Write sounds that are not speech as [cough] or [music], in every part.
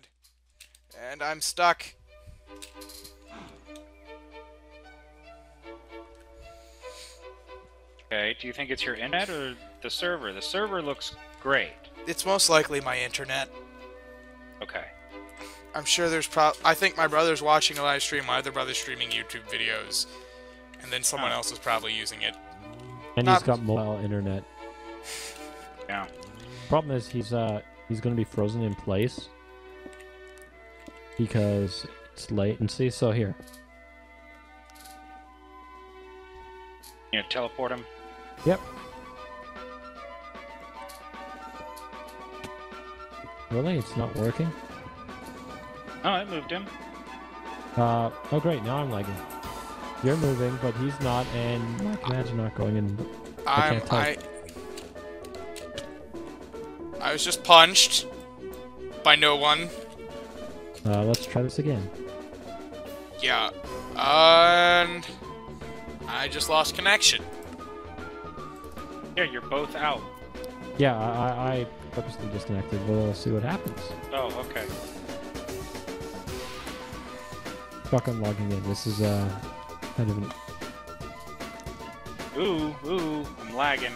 bad. And I'm stuck. Okay, do you think it's your internet or the server? The server looks great. It's most likely my internet. Okay. I'm sure there's pro. I think my brother's watching a live stream. My other brother's streaming YouTube videos, and then someone Huh. else is probably using it. And Not- he's got mobile internet. Yeah. Problem is he's uh he's gonna be frozen in place because it's latency. So here, You know, teleport him. yep. Really, it's not working. Oh, I moved him. Uh oh, great. Now I'm lagging. You're moving, but he's not, and my commands are not going in. I I'm can't. I. I was just punched by no one. Uh, let's try this again. Yeah. And I just lost connection. Yeah, you're both out. Yeah, I, I, I purposely disconnected. We'll see what happens. Oh, okay. Fuck, I'm logging in. This is uh kind of an Ooh, ooh, I'm lagging.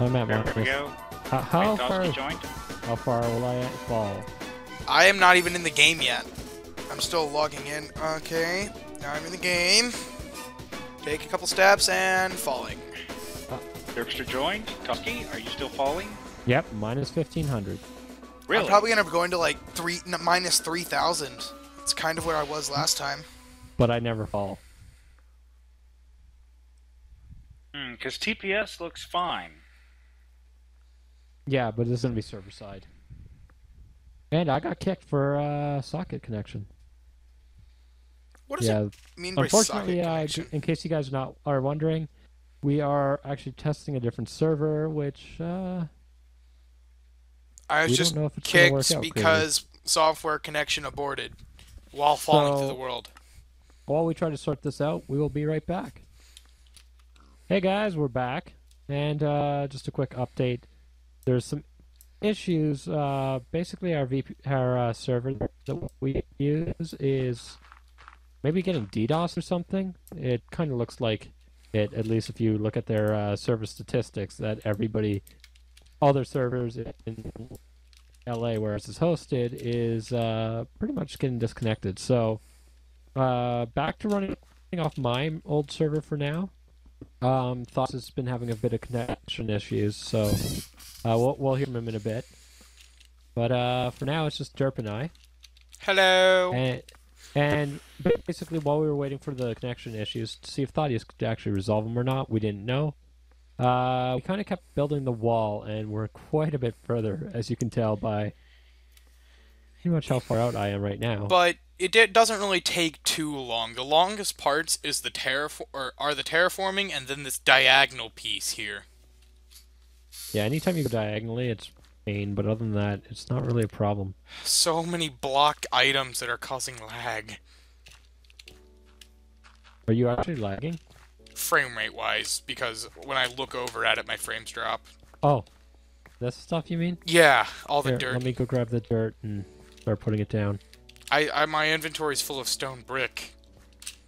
I'm at There we minus- go. How, how Wait, far? Tofski joined? How far will I fall? I am not even in the game yet. I'm still logging in. Okay. Now I'm in the game. Take a couple steps and falling. Uh, Derpster joined? Tofski, are you still falling? Yep, minus fifteen hundred. Really? I'm probably gonna be going to like three n- minus three thousand. It's kind of where I was last time. But I never fall. Hmm, because TPS looks fine. Yeah, but it's gonna be server side. And I got kicked for uh, socket connection. What does yeah, it mean by unfortunately, uh, in case you guys not are wondering, we are actually testing a different server, which uh, I was we just don't know if it's gonna work kicked out because software connection aborted while falling to So- the world. while we try to sort this out, we will be right back. Hey guys, we're back, and uh, just a quick update. There's some issues. Uh, basically, our VP, our uh, server that we use is maybe getting DDoS or something. It kind of looks like it, at least if you look at their uh, server statistics, that everybody, all their servers in LA, where is hosted, is uh, pretty much getting disconnected. So. Uh, back to running off my old server for now. Um, Thoughts has been having a bit of connection issues, so uh, we'll, we'll hear from him in a bit. But uh, for now, it's just Derp and I. Hello. And, and basically, while we were waiting for the connection issues to see if Thaddius could actually resolve them or not, we didn't know. Uh, we kind of kept building the wall, and we're quite a bit further, as you can tell by pretty much how far out I am right now. But it doesn't really take too long. The longest parts is the terrafor- or are the terraforming and then this diagonal piece here. Yeah, anytime you go diagonally, it's pain, but other than that, it's not really a problem. So many blocked items that are causing lag, Are you actually lagging? frame rate wise, because when I look over at it, my frames drop. Oh, that's the stuff you mean? Yeah, all the Here, dirt. let me go grab the dirt and start putting it down. I, I my inventory's full of stone brick.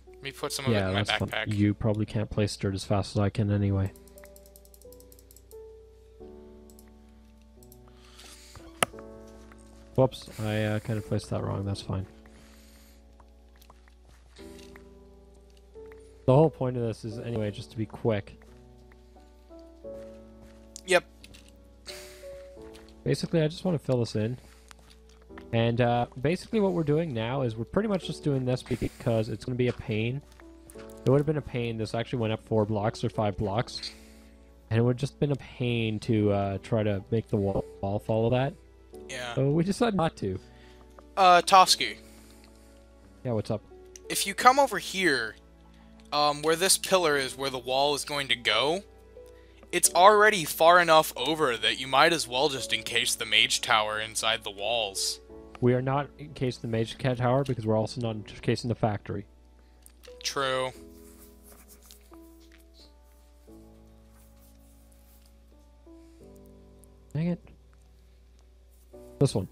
Let me put some of it yeah, in my that's fun. backpack. You probably can't place dirt as fast as I can anyway. Whoops, I uh, kind of placed that wrong. That's fine. The whole point of this is, anyway, just to be quick. Yep. Basically, I just want to fill this in. And uh, basically, what we're doing now is we're pretty much just doing this because it's going to be a pain. It would have been a pain. This actually went up four blocks or five blocks. And it would have just been a pain to uh, try to make the wall, wall follow that. Yeah. So we decided not to. Uh, Tofski, Yeah, what's up? if you come over here, um, where this pillar is, where the wall is going to go, it's already far enough over that you might as well just encase the mage tower inside the walls. We are not encasing the Mage Tower because we're also not encasing the factory. True. Dang it. This one.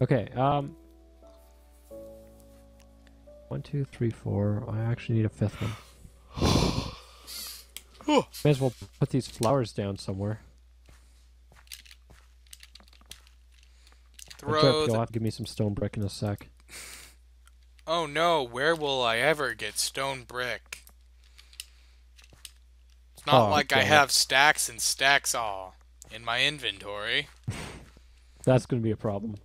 Okay. Um. One, two, three, four. I actually need a fifth one. [sighs] May as well put these flowers down somewhere. Throw You'll have to give me some stone brick in a sec. Oh no, where will I ever get stone brick? It's not Oh, like I have stacks and stacks all in my inventory. That's going to be a problem.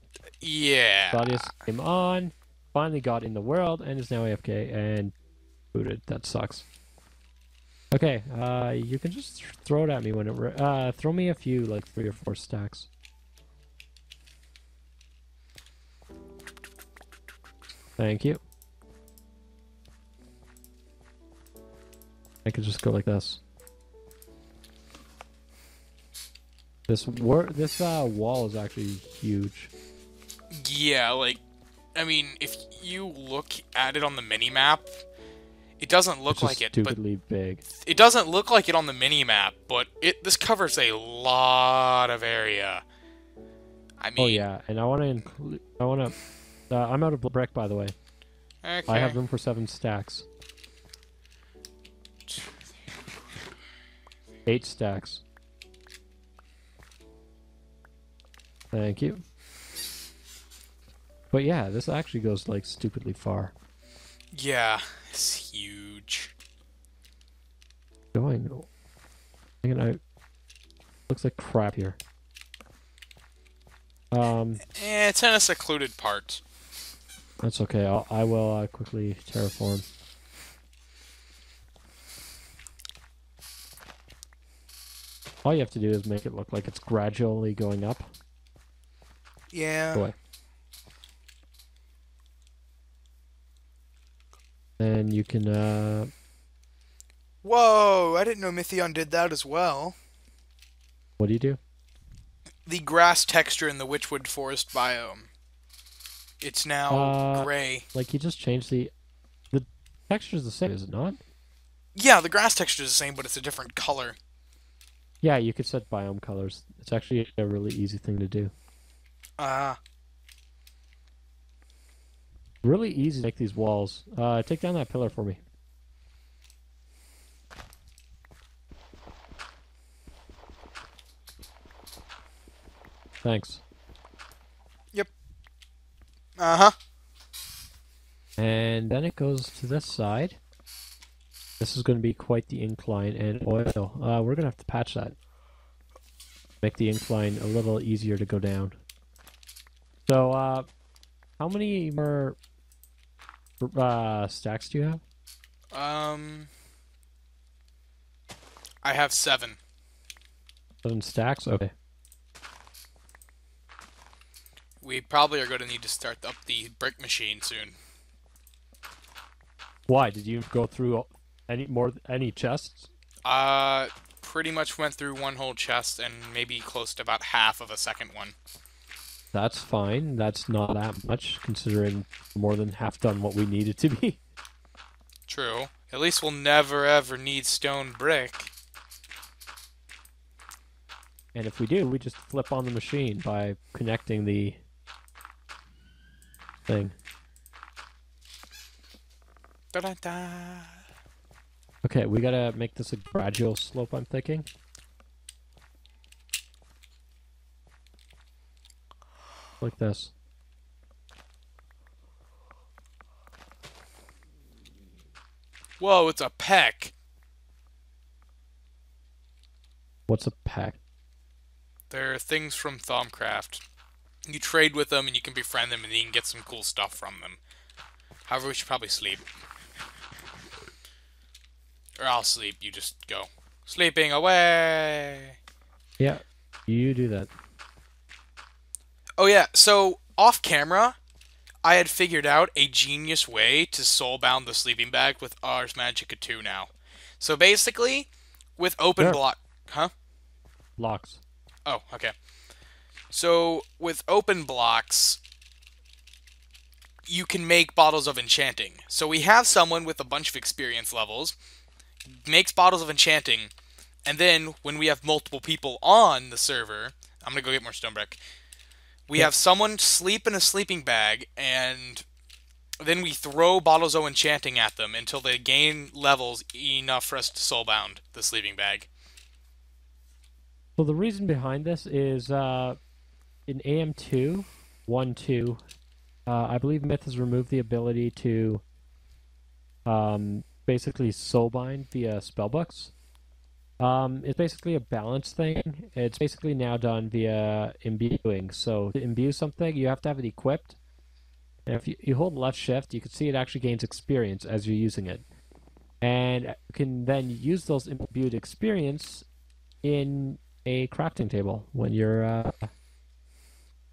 Yeah. Claudius came on, finally got in the world, and is now AFK and booted. That sucks. Okay, uh, you can just throw it at me whenever. Uh, throw me a few, like three or four stacks. Thank you. I could just go like this. This wor- this uh, wall is actually huge. Yeah, like, I mean, if you look at it on the mini map, it doesn't look like it, but stupidly big. it doesn't look like it on the mini map. But it this covers a lot of area. I mean, Oh yeah, and I want to include. I want to. Uh, I'm out of brick, by the way. okay. I have room for seven stacks. Eight stacks. Thank you. But yeah, this actually goes like stupidly far. Yeah, it's huge. Going. Hanging out. Looks like crap here. Um, Eh, it's in a secluded part. that's okay. I'll, I will uh, quickly terraform. All you have to do is make it look like it's gradually going up. Yeah. Away. And you can, uh, Whoa! I didn't know Mithion did that as well. what do you do? The grass texture in the Witchwood Forest biome. It's now Uh, gray. Like, you just changed the, the texture is the same, is it not? Yeah, the grass texture is the same, but it's a different color. Yeah, you could set biome colors. It's actually a really easy thing to do. Ah. Really easy to make these walls. Uh, take down that pillar for me. Thanks. Yep. Uh huh. And then it goes to this side. This is going to be quite the incline and oil. Uh, we're going to have to patch that. Make the incline a little easier to go down. So, uh, how many more uh, stacks do you have? Um. I have seven. Seven stacks? Okay. We probably are going to need to start up the brick machine soon. Why? Did you go through any more any chests? Uh, pretty much went through one whole chest and maybe close to about half of a second one. That's fine. That's not that much, considering more than half done what we need it to be. [laughs] True. At least we'll never ever need stone brick. And if we do, we just flip on the machine by connecting the thing. Da-da-da. Okay, we gotta make this a gradual slope, I'm thinking. Like this. Whoa, it's a Pech. What's a Pech? They're things from Thaumcraft. You trade with them and you can befriend them and you can get some cool stuff from them. However, we should probably sleep. Or I'll sleep, you just go. Sleeping away! Yeah, you do that. Oh yeah, so off camera, I had figured out a genius way to soulbound the sleeping bag with Ars Magica 2 now. So basically, with open Sure. block, huh? Locks. Oh, okay. So with OpenBlocks, you can make bottles of enchanting. So we have someone with a bunch of experience levels makes bottles of enchanting, and then when we have multiple people on the server, I'm gonna go get more stone brick. We Yeah. have someone sleep in a sleeping bag, and then we throw bottles of enchanting at them until they gain levels enough for us to soulbound the sleeping bag. So the reason behind this is uh, in AM2, 1 2, uh, I believe Myth has removed the ability to um, basically soulbind via spellbooks. Um, it's basically a balance thing. It's basically now done via imbuing. So to imbue something, you have to have it equipped. And if you, you hold left shift, you can see it actually gains experience as you're using it. And you can then use those imbued experience in a crafting table when you're uh,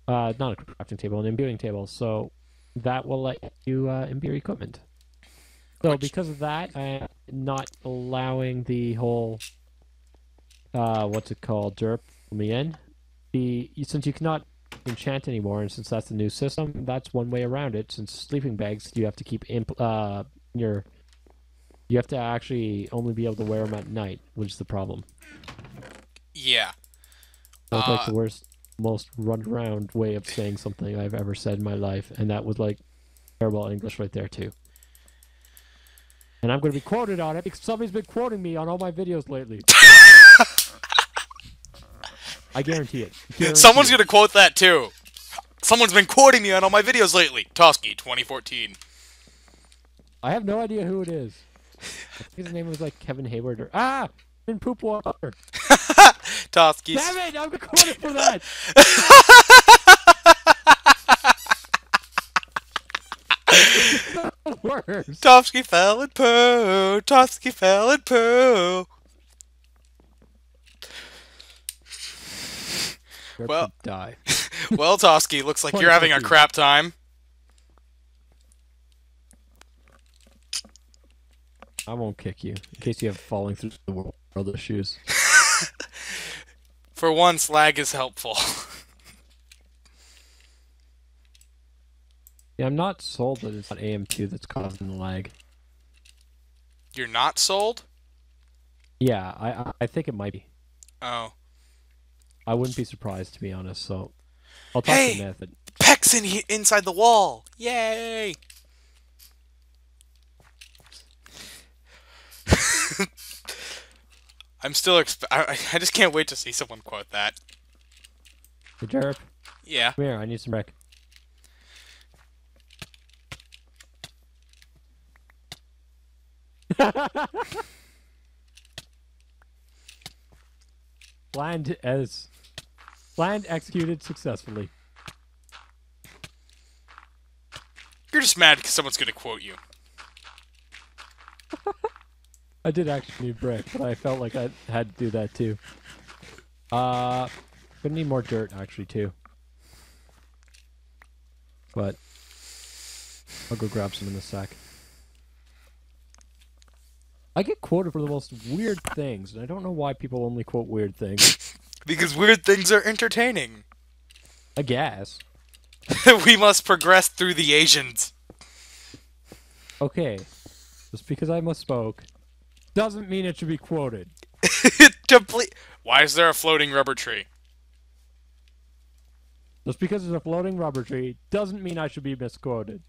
uh, not a crafting table, an imbuing table. So that will let you uh, imbue your equipment. So because of that, I'm not allowing the whole uh, what's it called, derp me in. The since you cannot enchant anymore, and since that's the new system, that's one way around it. Since sleeping bags, you have to keep imp- uh, your you have to actually only be able to wear them at night, which is the problem. Yeah. That was like Uh, the worst, most run around way of saying something I've ever said in my life, and that was like terrible English right there too. And I'm going to be quoted on it because somebody's been quoting me on all my videos lately. [laughs] I guarantee it. [laughs] Guarantee Someone's gonna quote that too. Someone's been quoting me on all my videos lately. Tofski, 2014. I have no idea who it is. I think his name was like Kevin Hayward or ah, in poop water. [laughs] Tofski. Damn it! I'm quoted for that. [laughs] Tofski fell and poo. Tofski fell and poo. Well- die. [laughs] Well, Tofski, looks like you're having a crap time. I won't kick you in case you have falling through the world of shoes. [laughs] For once, lag is helpful. [laughs] Yeah, I'm not sold that it's not AM2 that's causing the lag. You're not sold? Yeah, I I- I think it might be. Oh. I wouldn't be surprised to be honest. So I'll talk Hey! to Myth. and- Pech's in he- inside the wall. Yay! [laughs] I'm still exp- I, I just can't wait to see someone quote that. The Derp, Yeah. come here. I need some wreck. Planned [laughs] as planned executed successfully. You're just mad because someone's gonna quote you. [laughs] I did actually need brick, but I felt like I had to do that too. Uh, gonna need more dirt actually too. But I'll go grab some in a sec. I get quoted for the most weird things, and I don't know why people only quote weird things. Because weird things are entertaining. I guess. [laughs] we must progress through the Asians. Okay, just because I misspoke doesn't mean it should be quoted. [laughs] Why is there a floating rubber tree? Just because there's a floating rubber tree doesn't mean I should be misquoted.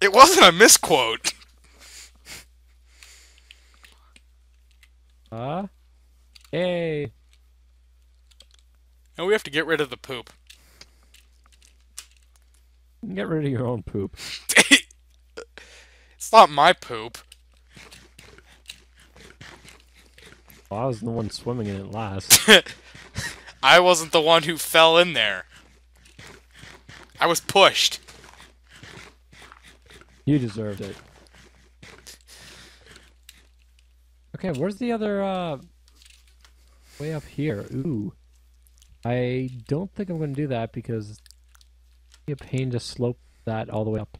It wasn't a misquote. [laughs] Huh? Hey. And we have to get rid of the poop. Get rid of your own poop. [laughs] it's not my poop. Well, I was the one swimming in it last. [laughs] I wasn't the one who fell in there. I was pushed. You deserved it. Okay, where's the other, uh... Way up here. Ooh. I don't think I'm gonna do that because... It'd be a pain to slope that all the way up.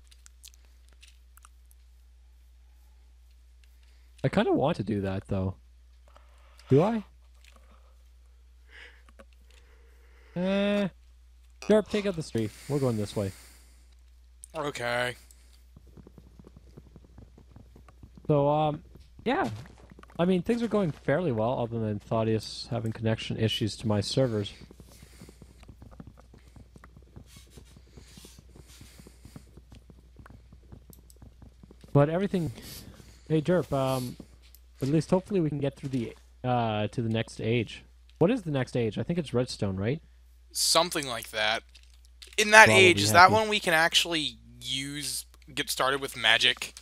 I kind of want to do that, though. Do I? Eh... Derp, take out the street. We're going this way. Okay. So, um, yeah. I mean, things are going fairly well, other than Thaddius having connection issues to my servers. But everything. Hey, Derp. Um, at least hopefully we can get through the uh to the next age. What is the next age? I think it's redstone, right? Something like that. In that Probably age, is that happy. when we can actually use get started with magic?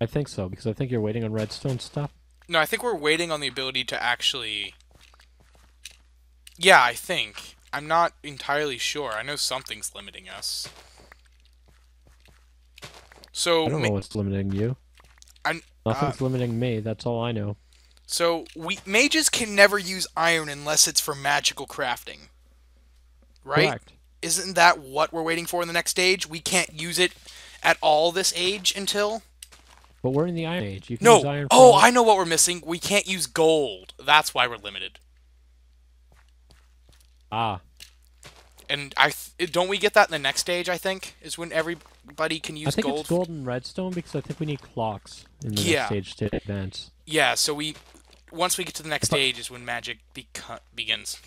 I think so because I think you're waiting on redstone stuff. No, I think we're waiting on the ability to actually. Yeah, I think. I'm not entirely sure. I know something's limiting us. So, I don't know what's limiting you. I'm- Nothing's limiting me. That's all I know. so we mages can never use iron unless it's for magical crafting. Right? Correct. Isn't that what we're waiting for in the next stage? We can't use it at all this age until But we're in the Iron Age. You can use No. iron. Oh, I know what we're missing. We can't use gold. That's why we're limited. Ah, And I th- don't we get that in the next stage? I think is when everybody can use I think gold. it's gold and redstone because I think we need clocks in the Yeah. next stage to advance. Yeah. So we once we get to the next If I- stage is when magic beco- begins.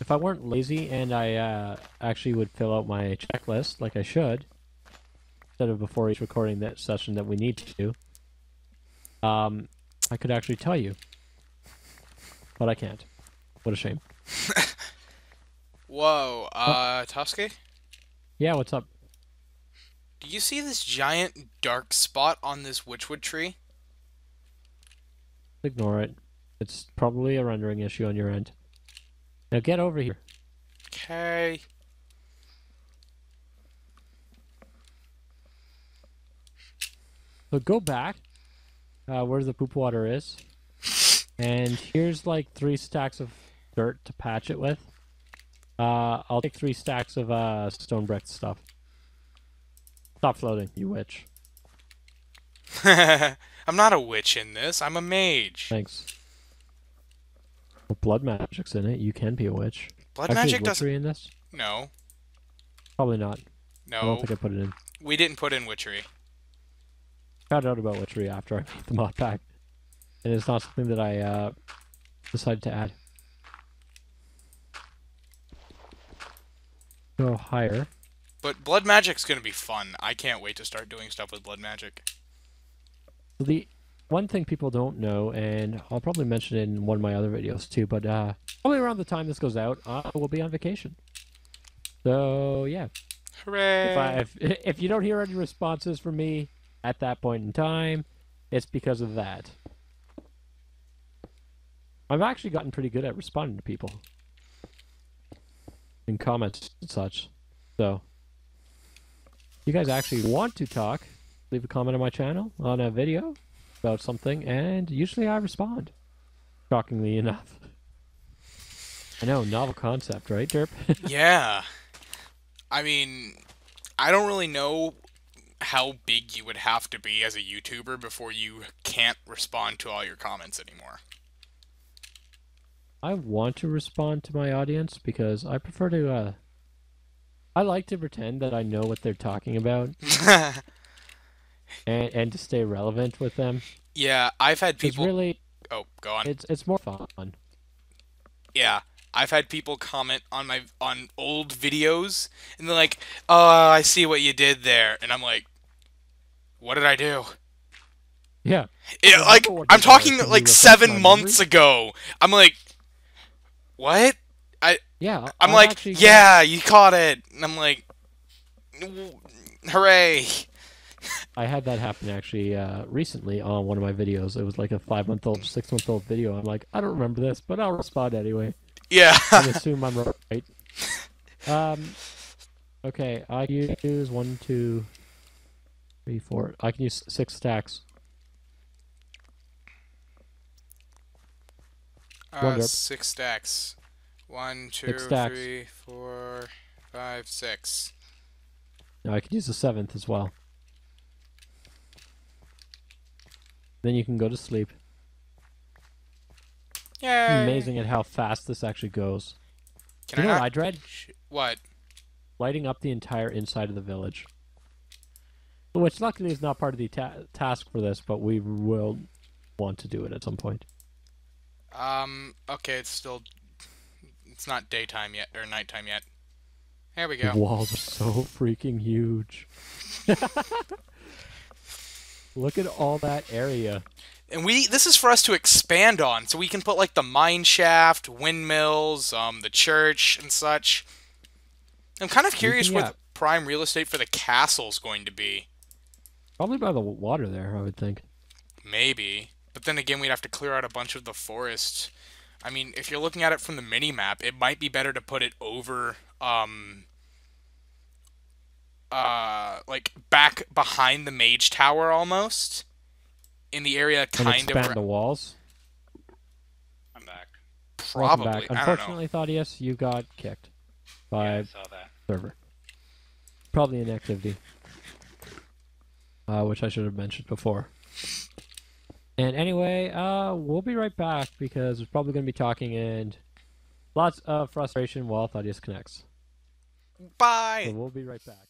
If I weren't lazy and I uh, actually would fill out my checklist like I should, instead of before each recording that session that we need to, um, I could actually tell you. But I can't. What a shame. [laughs] Whoa, uh, Tofski, Yeah, what's up? do you see this giant dark spot on this witchwood tree? Ignore it. It's probably a rendering issue on your end. Now get over here. Okay. So go back uh, where the poop water is, and here's like three stacks of dirt to patch it with. Uh, I'll take three stacks of uh, stone brick stuff. Stop floating, you witch. [laughs] I'm not a witch in this. I'm a mage. Thanks. Well, blood magic's in it. You can be a witch. Blood Actually, magic doesn't. in this? No, Probably not. No. I don't think I put it in. we didn't put in witchery. Found out about witchery after I made the mod pack, and it's not something that I uh, decided to add. Go higher. But blood magic's gonna be fun. I can't wait to start doing stuff with blood magic. The one thing people don't know, and I'll probably mention it in one of my other videos too, but uh, probably around the time this goes out, I will be on vacation. So yeah, Hooray! if I if, if you don't hear any responses from me at that point in time, it's because of that. I've actually gotten pretty good at responding to people in comments and such. So, you guys actually want to talk, leave a comment on my channel on a video about something, and usually I respond. Shockingly enough. I know, novel concept, right, Derp? [laughs] yeah. I mean, I don't really know how big you would have to be as a YouTuber before you can't respond to all your comments anymore. I want to respond to my audience because I prefer to. Uh, I like to pretend that I know what they're talking about [laughs] and, and to stay relevant with them. yeah, I've had It's people. really Oh, go on. it's it's more fun. Yeah, I've had people comment on my on old videos, and they're like, "Oh, I see what you did there," and I'm like, "What did I do?" Yeah, It, like I know what I'm talking like seven months memory? ago. I'm like, "What?" I yeah. I'm I've like, "Yeah, you caught it," and I'm like, "Hooray!" I had that happen actually uh, recently on one of my videos. It was like a five month old, six month old video. I'm like, I don't remember this, but I'll respond anyway. Yeah, and assume I'm right. Um, okay, I use one, two, three, four. I can use six stacks. Uh, six stacks. One, two, Six stacks. three, four, five, six. Now I could use the seventh as well. Then you can go to sleep. Yay! Amazing at how fast this actually goes. Can you know I what not- I dread? What? Lighting up the entire inside of the village. Which luckily is not part of the ta- task for this, but we will want to do it at some point. Um. Okay, it's still. It's not daytime yet or nighttime yet. There we go. The walls are so freaking huge. [laughs] Look at all that area. And we this is for us to expand on, so we can put like the mine shaft, windmills, um, the church and such. I'm kind of curious where the prime real estate for the castle's going to be. Probably by the water there, I would think. Maybe. But then again, we'd have to clear out a bunch of the forest. I mean, if you're looking at it from the mini map, it might be better to put it over, um, uh, like back behind the mage tower almost, in the area And kind expand of the walls. I'm back. Welcome probably. back. I don't know. Unfortunately, Thaddius, you got kicked by Yeah, I saw that. server. Probably inactivity. Uh, which I should have mentioned before. And anyway, uh, we'll be right back because we're probably going to be talking and lots of frustration while Thaddius connects. Bye. So we'll be right back.